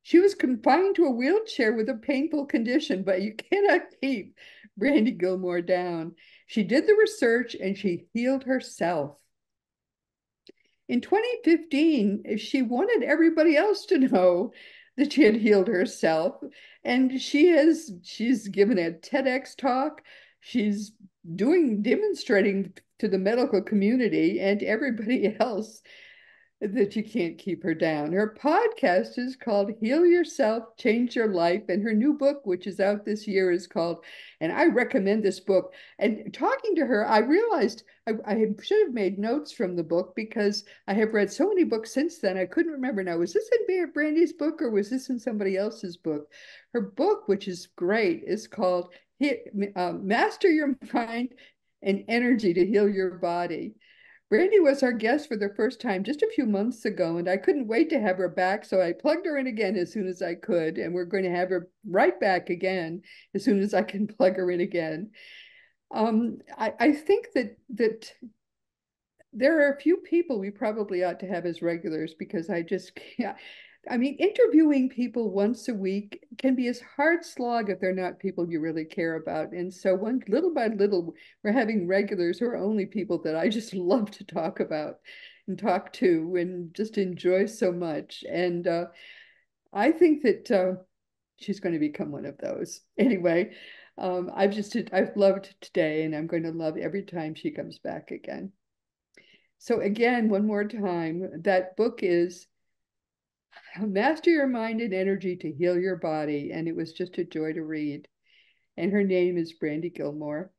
she was confined to a wheelchair with a painful condition, but you cannot keep Brandy Gillmore down. She did the research and she healed herself. In 2015, she wanted everybody else to know that she had healed herself. And she has, she's given a TEDx talk. She's doing, demonstrating to the medical community and everybody else that you can't keep her down. Her podcast is called Heal Yourself, Change Your Life. And her new book, which is out this year, is called, and I recommend this book. And talking to her, I realized I, I should have made notes from the book because I have read so many books since then. I couldn't remember now, was this in Brandy's book or was this in somebody else's book? Her book, which is great, is called uh, Master Your Mind and Energy to Heal Your Body. Brandy was our guest for the first time just a few months ago, and I couldn't wait to have her back. So I plugged her in again as soon as I could, and we're going to have her right back again as soon as I can plug her in again. Um, I, I think that that there are a few people we probably ought to have as regulars because I just can't. I mean, interviewing people once a week can be a hard slog if they're not people you really care about. And so, one little by little, we're having regulars who are only people that I just love to talk about and talk to and just enjoy so much. And uh, I think that uh, she's going to become one of those. Anyway, um, I've just I've loved today, and I'm going to love every time she comes back again. So again, one more time, that book is Master Your Mind and Energy to Heal Your Body. And it was just a joy to read. And her name is Brandy Gillmore.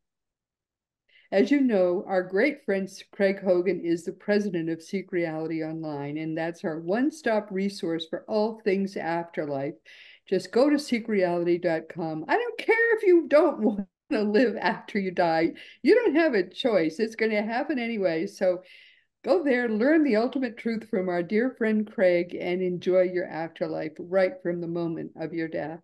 As you know, our great friend Craig Hogan is the president of Seek Reality Online, and that's our one stop resource for all things afterlife. Just go to seekreality.com. I don't care if you don't want to live after you die, you don't have a choice. It's going to happen anyway. So Go there, learn the ultimate truth from our dear friend Craig, and enjoy your afterlife right from the moment of your death.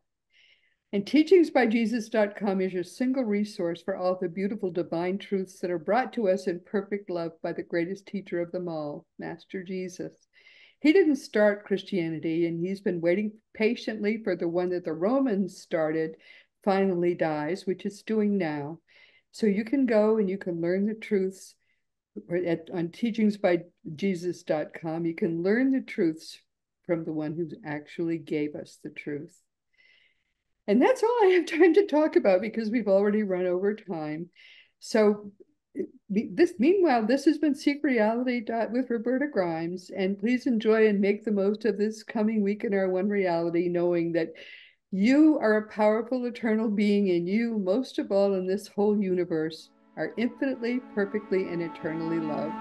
And teachingsbyjesus.com is your single resource for all the beautiful divine truths that are brought to us in perfect love by the greatest teacher of them all, Master Jesus. He didn't start Christianity, and he's been waiting patiently for the one that the Romans started finally dies, which it's doing now. So you can go and you can learn the truths at, on teachingsbyjesus.com, you can learn the truths from the one who actually gave us the truth. And that's all I have time to talk about because we've already run over time. So this meanwhile, this has been Seek Reality with Roberta Grimes, and please enjoy and make the most of this coming week in our One Reality, knowing that you are a powerful eternal being, and you, most of all in this whole universe, are infinitely, perfectly, and eternally loved.